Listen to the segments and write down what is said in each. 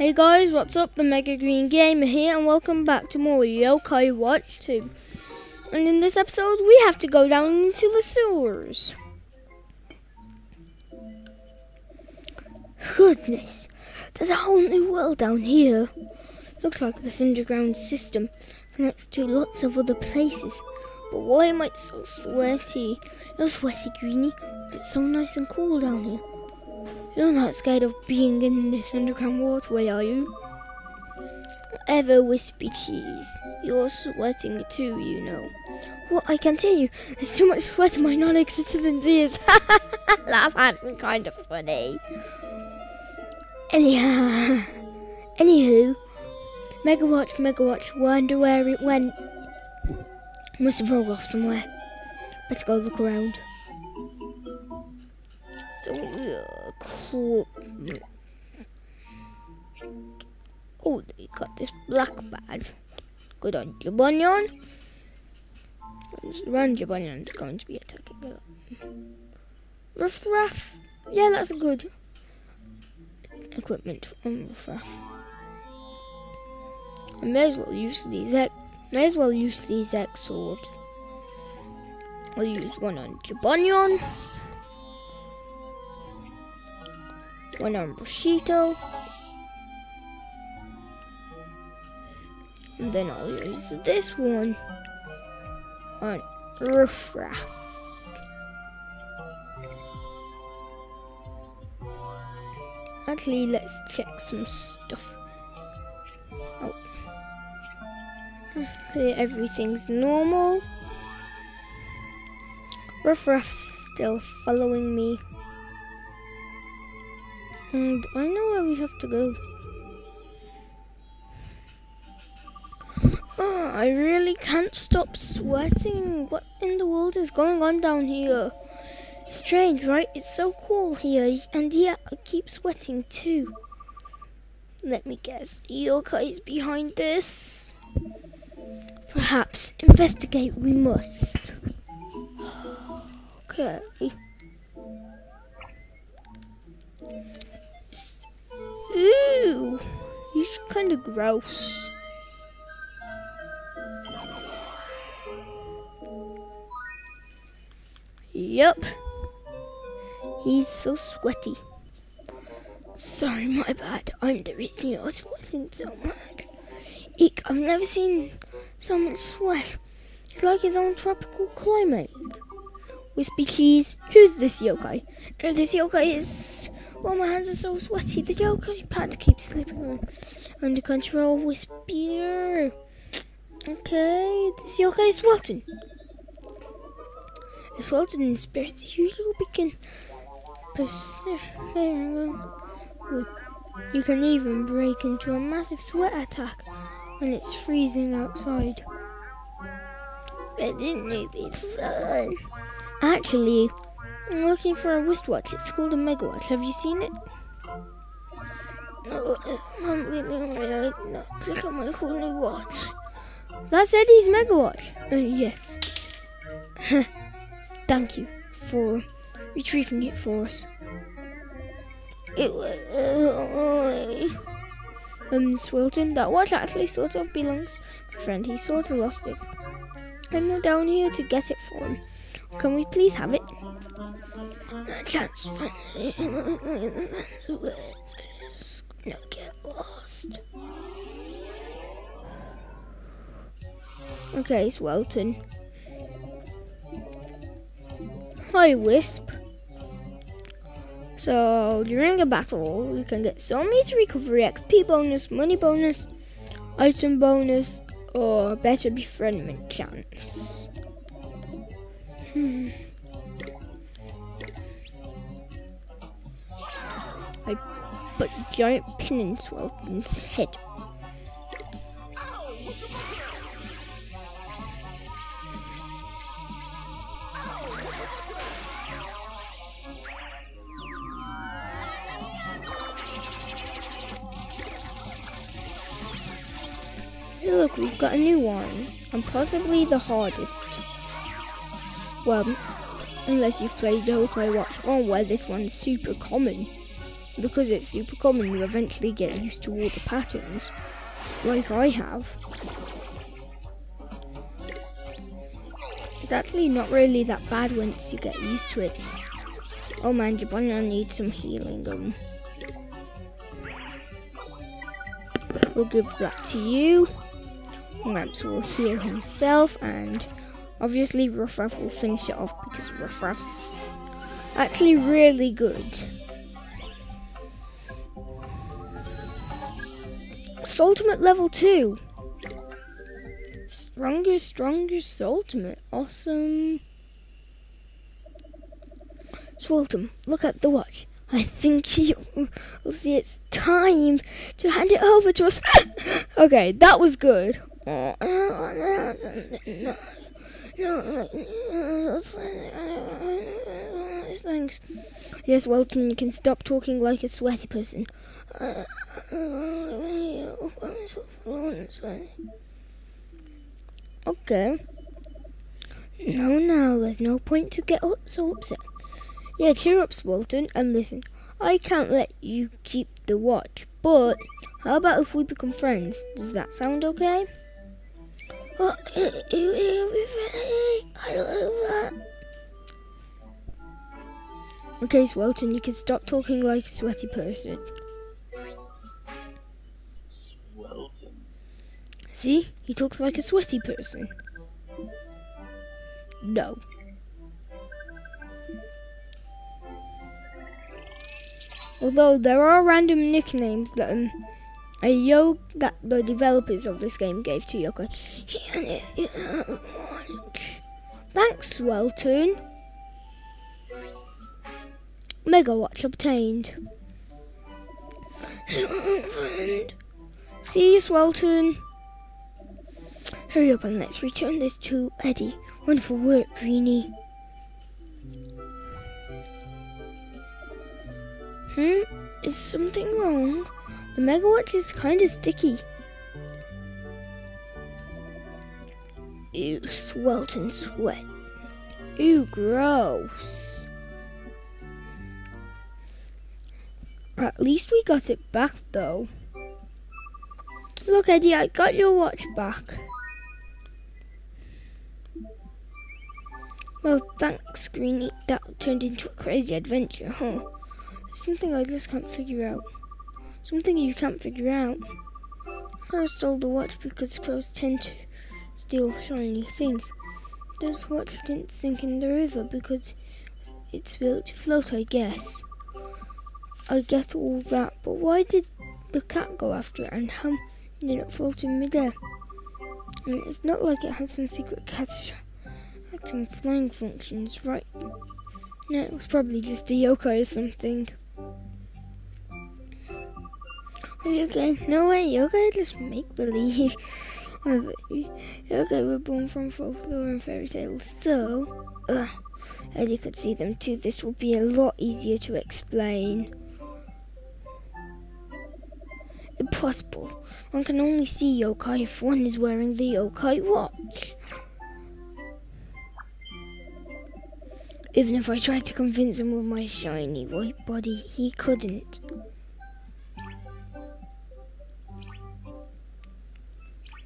Hey guys, what's up? The Mega Green Gamer here, and welcome back to more Yokai Watch 2. And in this episode, we have to go down into the sewers. Goodness, there's a whole new world down here. Looks like this underground system connects to lots of other places. But why am I so sweaty? You're sweaty, Greenie. It's so nice and cool down here. You're not scared of being in this underground waterway, are you? Ever wispy cheese. You're sweating too, you know. Well, I can tell you, there's too much sweat in my non-existent ears. That's actually kind of funny. Anyhow, anywho, Megawatch, Megawatch, wonder where it went. Must have rolled off somewhere. Better go look around. Cool. Oh, they got this black badge. Good on Bunyan. Run, Bunyan's going to be attacking a lot. Ruff Ruff. Yeah, that's good equipment on Ruff. I may as well use these. May as well use these X orbs. I'll use one on Jibanyan. One on Bushido. And then I'll use this one on Ruff. Actually, let's check some stuff. Oh. Everything's normal. Ruff Ruff's still following me. And I know where we have to go. Oh, I really can't stop sweating. What in the world is going on down here? Strange, right? It's so cool here, and yet I keep sweating too. Let me guess, Yokai is behind this? Perhaps investigate we must. Okay. Ooh, he's kind of gross. Yep. He's so sweaty. Sorry, my bad. I'm the reason you're sweating so much. Eek, I've never seen so much sweat. It's like his own tropical climate. Wispy cheese, who's this yokai? Uh, this yokai is... Well, my hands are so sweaty. The yokai pad keeps slipping on. under control. Whisper. Okay, this yokai is Swelton. A Swelton in spirits usually begin... You can even break into a massive sweat attack when it's freezing outside. I didn't know this. Actually, I'm looking for a wristwatch. It's called a Megawatch. Have you seen it? No, I'm really not. Look at my cool new watch. That's Eddie's Megawatch. Uh, yes. Thank you for retrieving it for us. It was um Swelton. That watch actually sort of belongs my friend. He sort of lost it. I'm down here to get it for him. Can we please have it? Chance not get lost. Okay, Swelton. Hi, Wisp. So, during a battle, you can get so meter recovery, XP bonus, money bonus, item bonus, or better befriendment chance. Hmm. I put giant pin in Swelton's head. Hey look, we've got a new one, and possibly the hardest. Well, unless you've played Yokai Watch 1 where this one's super common. because it's super common, you eventually get used to all the patterns, like I have. It's actually not really that bad once you get used to it. Oh man, Jabana needs some healing. Um, we'll give that to you. Ramps will heal himself, and obviously Ruffruff will finish it off because Ruffruff's actually really good. Ultimate level 2. Strongest, strongest ultimate. Awesome. Swelton, look at the watch. I think you'll see it's time to hand it over to us. okay, that was good. Thanks. Yes, Welton, you can stop talking like a sweaty person. Okay. No, no, there's no point to get up so upset. Yeah, cheer up, Walton, and listen. I can't let you keep the watch, but how about if we become friends? Does that sound okay? Oh, I love that. Okay, Swelton, you can stop talking like a sweaty person. Swelton. See? He talks like a sweaty person. No. Although there are random nicknames that um, a yo that the developers of this game gave to Yoko. Thanks, Welton. Mega Watch obtained. See you, Swelton. Hurry up and let's return this to Eddie. Wonderful work, Greenie. Hmm? Is something wrong? The Mega Watch is kind of sticky. Ew, Swelton sweat. Ew, gross. At least we got it back though. Look Eddie, I got your watch back. Well, thanks, Greenie. That turned into a crazy adventure, huh? Something I just can't figure out. Something you can't figure out. First stole the watch because crows tend to steal shiny things. This watch didn't sink in the river because it's built to float, I guess. I get all that, but why did the cat go after it and how did it float in midair? Mean, it's not like it has some secret cat acting flying functions, right? No, it was probably just a yokai or something. Yokai, no way, yokai just make believe. yokai were born from folklore and fairy tales, so, uh, Eddie could see them too. This would be a lot easier to explain. Impossible. One can only see yokai if one is wearing the yokai watch. Even if I tried to convince him with my shiny white body, he couldn't.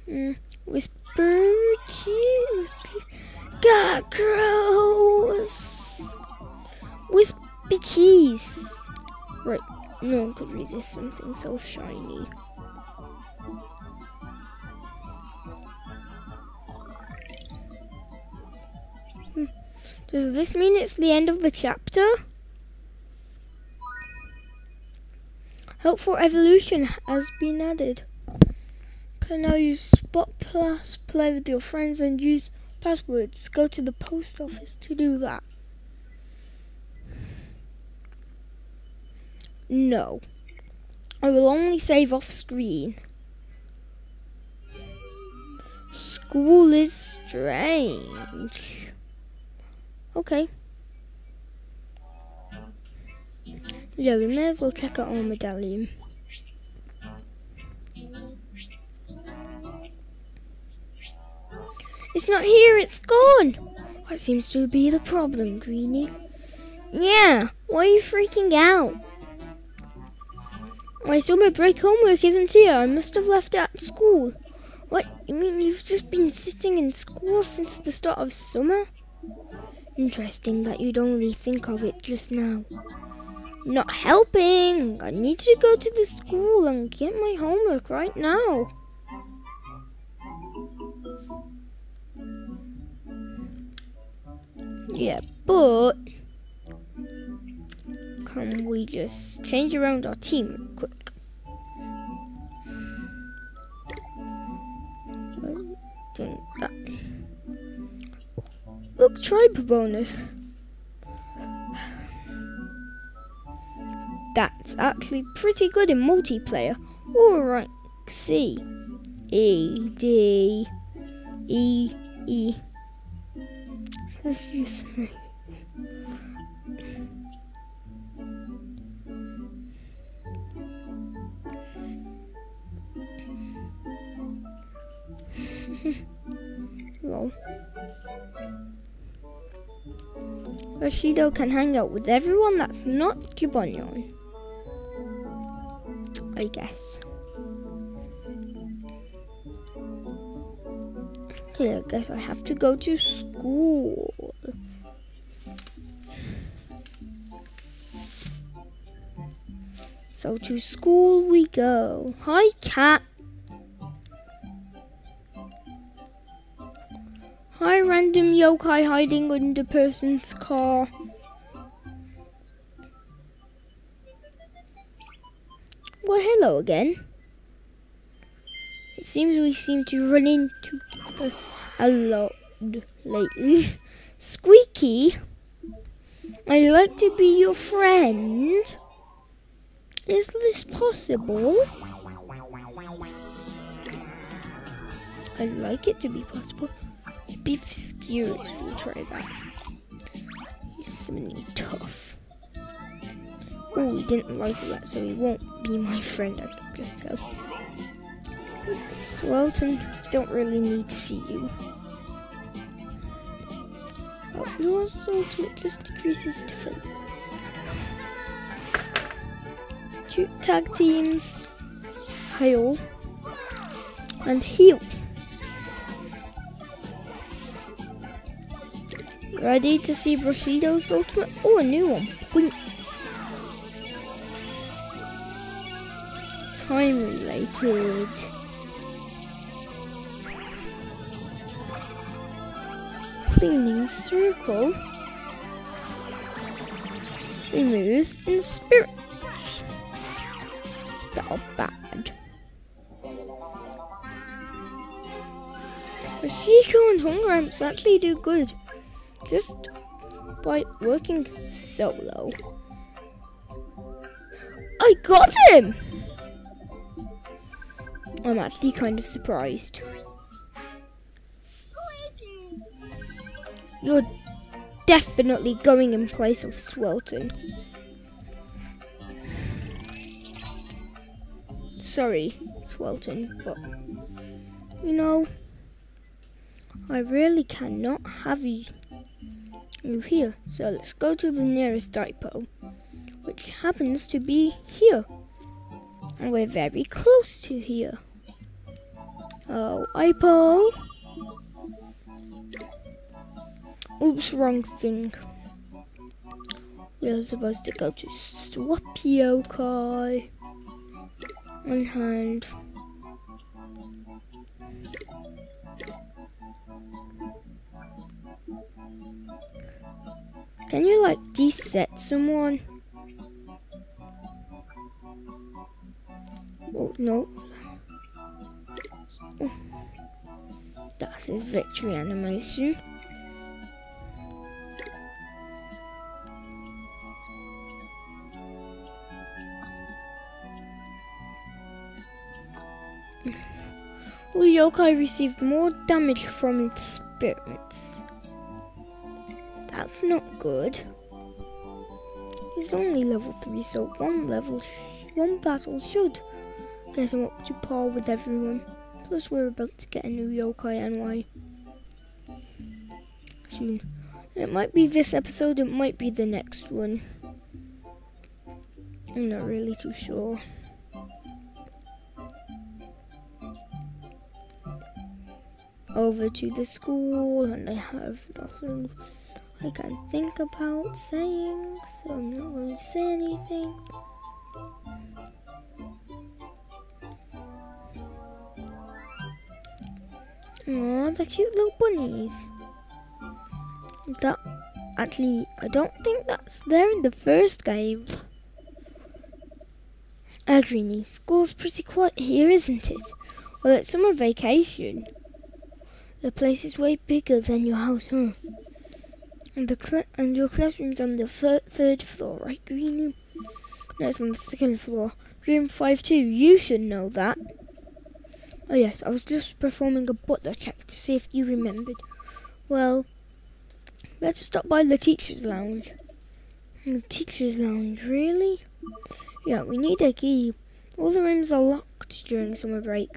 Mm, whisper cheese. God, gross. Whisper cheese. Right. No one could resist something so shiny. Hmm. Does this mean it's the end of the chapter? Help for evolution has been added. Can now use Spot Plus, play with your friends, and use passwords. Go to the post office to do that. No. I will only save off screen. School is strange. Okay. Yeah, we may as well check out our medallion. It's not here, it's gone. What seems to be the problem, Greenie? Yeah, why are you freaking out? My summer break homework isn't here. I must have left it at school. What? You mean you've just been sitting in school since the start of summer? Interesting that you'd only think of it just now. Not helping. I need to go to the school and get my homework right now. Yeah, but can we just change around our team real quick? Doing that. Look, tribe bonus. That's actually pretty good in multiplayer. Alright, C. E, D, E, E. Let's use Lol. Rashido can hang out with everyone that's not Jibanyan. I guess. Okay, I guess I have to go to school. So to school we go. Hi, cat. Hi, random yokai hiding under person's car. Well, hello again. It seems we seem to run into a lot lately. Squeaky, I'd like to be your friend. Is this possible? I'd like it to be possible. Beef skewers, we'll try that. He's summoning tough. Oh, he didn't like that, so he won't be my friend, I can just tell. Swelton, I don't really need to see you. Oh, yours ultimate just decreases defense. Two tag teams, heal, and heal. Ready to see Bushido's ultimate? Oh, a new one. Boink. Time related. Cleaning circle. Removes in spirits. Are bad. Rashiko and Hungramps actually do good just by working solo. I got him! I'm actually kind of surprised. You're definitely going in place of Swelton. Sorry, Swelton, but you know, I really cannot have you move here. So let's go to the nearest depot, which happens to be here. And we're very close to here. Oh, IPO. Oops, wrong thing. We are supposed to go to Swapiokai. On hand. Can you like deset someone? Oh no. Oh. That's his victory animation. Yokai received more damage from its spirits. That's not good. He's only level 3, so one level, one battle should get him up to par with everyone. Plus we're about to get a new Yokai NY soon. It might be this episode, it might be the next one. I'm not really too sure. Over to the school and I have nothing I can think about saying, so I'm not going to say anything. Aw, the cute little bunnies. That actually, I don't think that's there in the first game. Greenie, school's pretty quiet here, isn't it? Well, it's summer vacation. The place is way bigger than your house, huh? And the and your classroom's on the third floor, right, Greenie? No, it's on the second floor. Room 5-2, you should know that. Oh yes, I was just performing a butler check to see if you remembered. Well, let's stop by the teacher's lounge. The teacher's lounge, really? Yeah, we need a key. All the rooms are locked during summer break.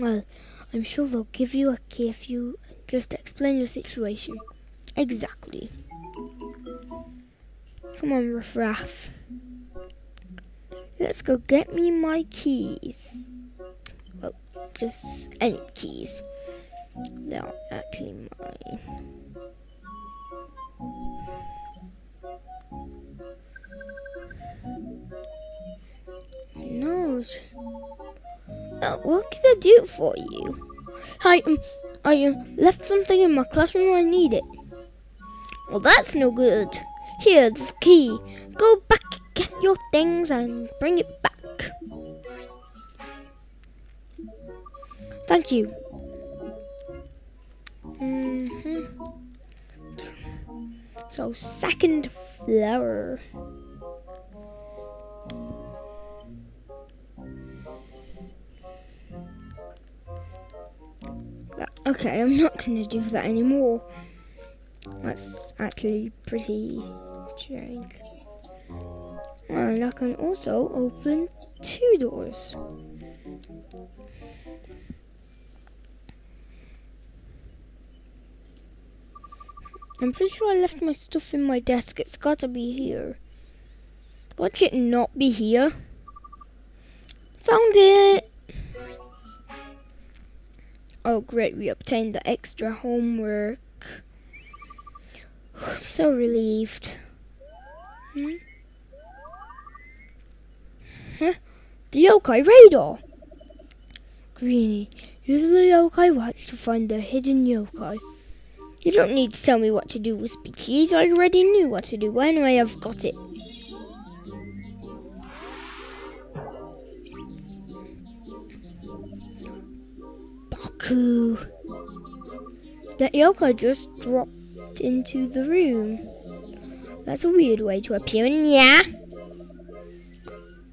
Well, I'm sure they'll give you a key if you just explain your situation. Exactly. Come on, Ruff Raff. Let's go get me my keys Well, just any keys. They aren't actually mine. Nose. Uh, what can I do for you? Hi, um, I uh, left something in my classroom. I need it. Well, that's no good. Here's the key. Go back, get your things, and bring it back. Thank you. Mm -hmm. So second flower. Okay, I'm not going to do that anymore. That's actually pretty strange. And I can also open two doors. I'm pretty sure I left my stuff in my desk. It's got to be here. Watch it not be here. Found it! Oh great, we obtained the extra homework. so relieved. Hmm? Huh? The yokai radar! Greenie, use the yokai watch to find the hidden yokai. You don't need to tell me what to do with speeches. I already knew what to do. Anyway, I've got it. Baku. That yokai just dropped into the room. That's a weird way to appear, and yeah?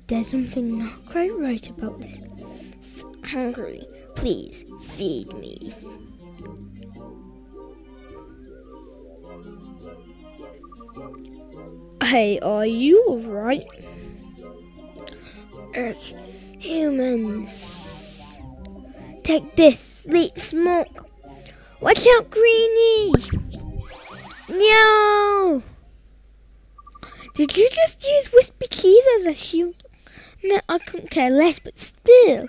There's something not quite right about this. Hungry. Please, feed me. Hey, are you alright? Erk, humans. Take this, sleep smoke. Watch out, Greenie! No! Did you just use Wispy Cheese as a shield? No, I couldn't care less, but still.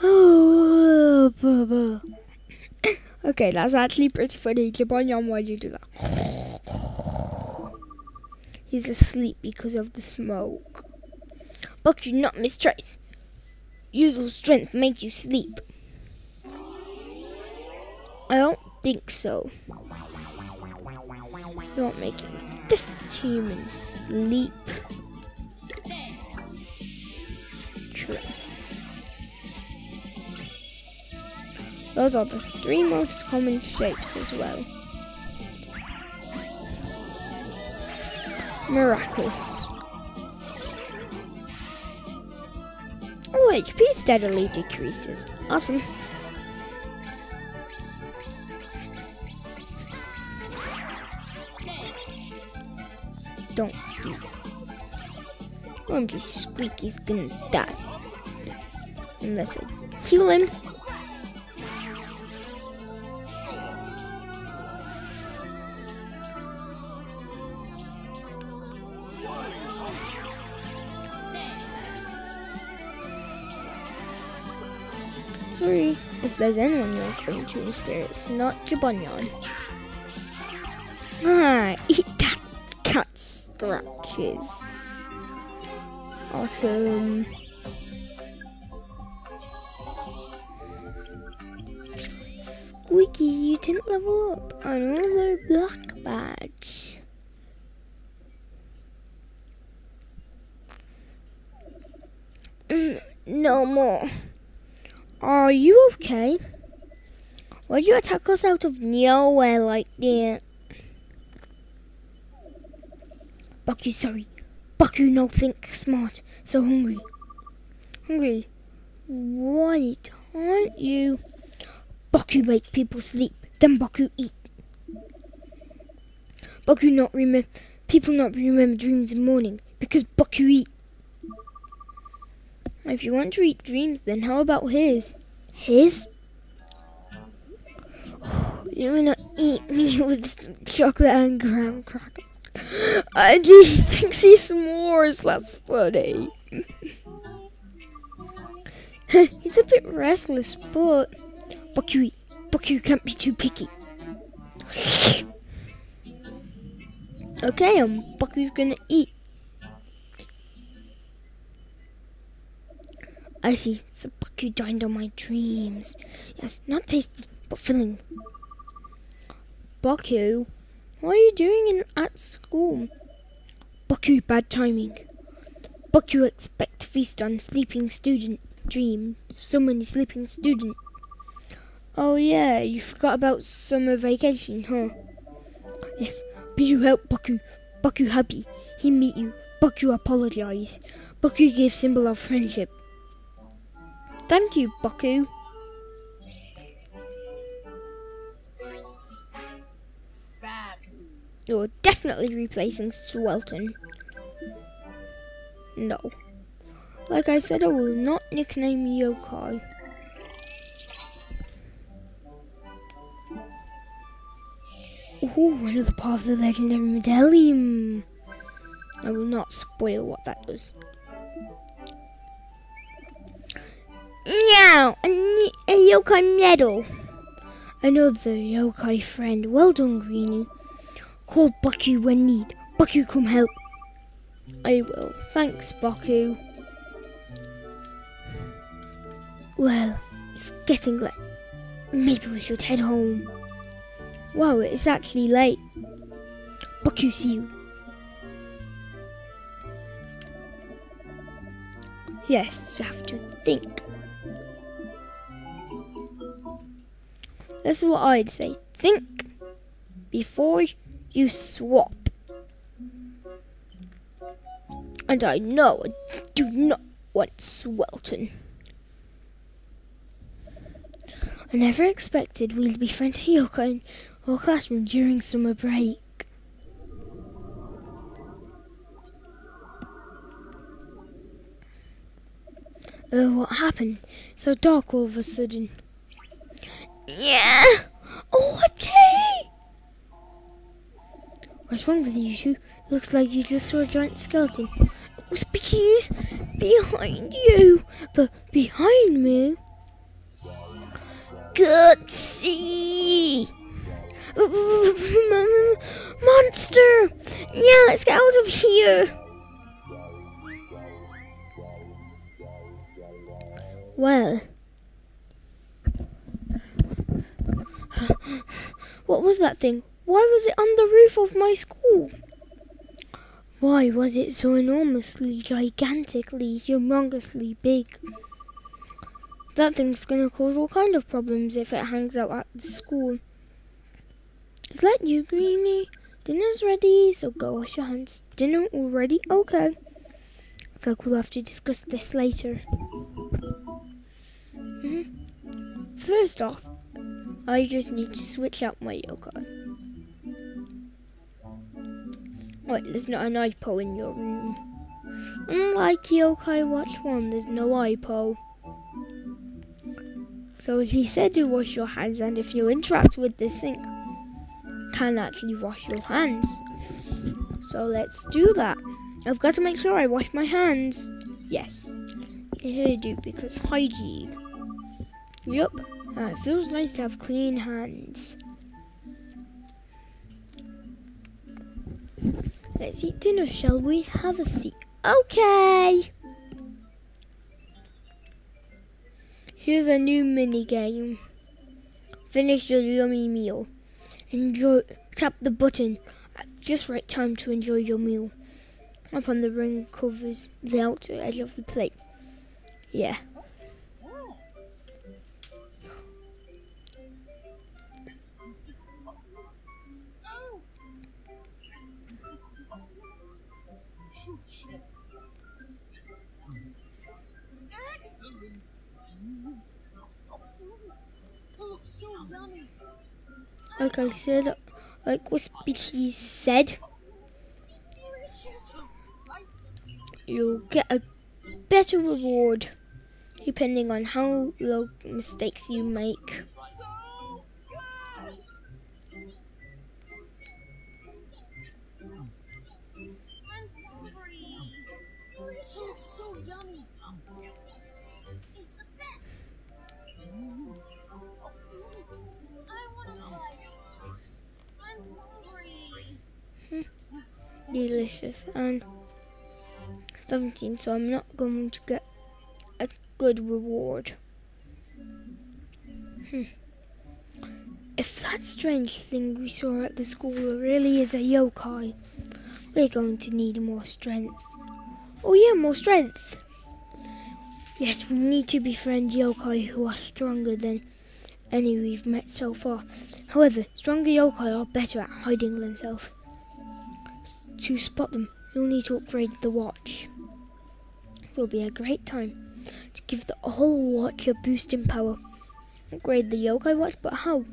Oh, blah, okay, that's actually pretty funny. Jabon, why'd you do that? He's asleep because of the smoke. But you not mistrust. Usual strength makes you sleep. I don't think so. You're making this human sleep. Trust. Those are the three most common shapes as well. Miraculous. Oh, HP steadily decreases. Awesome. Don't do that. I'm just Squeaky's gonna die. Unless I heal him. Sorry if there's anyone you're going to inspire, it's not Jibanyan. Scratches. Awesome. Squeaky, you didn't level up. Another black badge. Mm, no more. Are you okay? Why'd you attack us out of nowhere like that? Bucky, sorry. Bucky no think smart, so hungry. Hungry. Why aren't you? Baku make people sleep, then Baku eat. Baku not remember people not remember dreams in morning because Baku eat. If you want to eat dreams, then how about his? His? you wanna eat me with some chocolate and graham crackers? And he thinks he s'mores. That's funny. He's a bit restless, but Bucky, Bucky can't be too picky. okay, um, Bucky's gonna eat. I see. So Bucky dined on my dreams. Yes, not tasty, but filling. Bucky, what are you doing in, at school? Bucky, bad timing. Bucky expect feast on sleeping student dream. Many sleeping student. Oh yeah, you forgot about summer vacation, huh? Yes, but you help Bucky. Bucky happy. He meet you. Bucky apologize. Bucky give symbol of friendship. Thank you, Baku. You're definitely replacing Swelton. No. Like I said, I will not nickname Yokai. Ooh, another part of the legendary medallion. I will not spoil what that does. Meow! A, a yokai medal. Another yokai friend. Well done, Greenie. Call Baku when need. Baku, come help. I will. Thanks, Baku. Well, it's getting late. Maybe we should head home. Wow, it's actually late. Baku, see you. Yes, you have to think. This is what I'd say. Think before you swap. And I know I do not want Swelton. I never expected we'd be friends here in our classroom during summer break. Oh, what happened? So dark all of a sudden. Yeah. Oh, okay. What's wrong with you two? Looks like you just saw a giant skeleton. Oh, Spickies, behind you, but behind me. Good see. Monster! Yeah, let's get out of here. Well, what was that thing? Why was it on the roof of my school? Why was it so enormously, gigantically, humongously big? That thing's gonna cause all kind of problems if it hangs out at the school. Is that you, Greenie? Dinner's ready, so go wash your hands. Dinner already? Okay. Looks like we'll have to discuss this later. Mm -hmm. First off, I just need to switch out my yokai. Wait, there's not an iPod in your room. Unlike Yokai Watch 1, there's no iPod. So he said to wash your hands and if you interact with the sink, can actually wash your hands. So let's do that. I've got to make sure I wash my hands. Yes. I do because hygiene. Yup, uh, it feels nice to have clean hands. Let's eat dinner, shall we? Have a seat. Okay. Here's a new mini game. Finish your yummy meal. Enjoy. Tap the button at just right time to enjoy your meal. Up on the ring covers the outer edge of the plate. Yeah. Like I said, like Wispy Cheese said, you'll get a better reward depending on how low mistakes you make. Delicious and 17, so I'm not going to get a good reward. Hmm. If that strange thing we saw at the school really is a yokai, we're going to need more strength. Oh yeah, more strength. Yes, we need to befriend yokai who are stronger than any we've met so far. However, stronger yokai are better at hiding themselves. To spot them, you'll need to upgrade the watch. It'll be a great time to give the whole watch a boost in power. Upgrade the yokai watch, but how?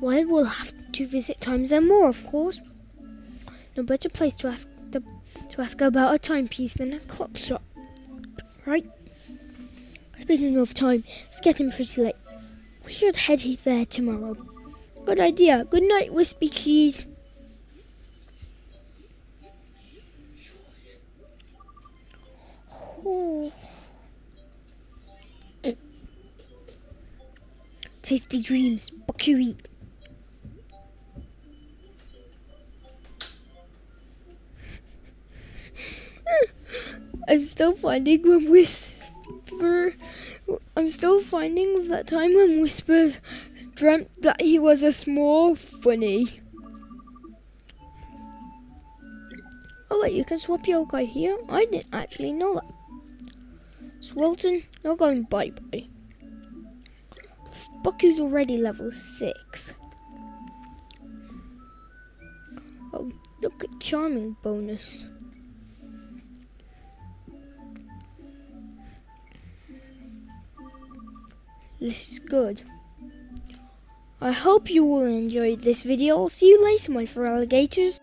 Well, we'll have to visit Times and More, of course. No better place to ask the, to ask about a timepiece than a clock shop, right? Speaking of time, it's getting pretty late. We should head there tomorrow. Good idea. Good night, Wispy Cheese. Tasty dreams, Bakuri. I'm still finding when Whisper. I'm still finding that time when Whisper dreamt that he was a small funny. Oh wait, you can swap your guy here? I didn't actually know that. Swelton, you're going bye bye. Spucky's already level 6. Oh, look at charming bonus. This is good. I hope you all enjoyed this video. I'll see you later, my alligators.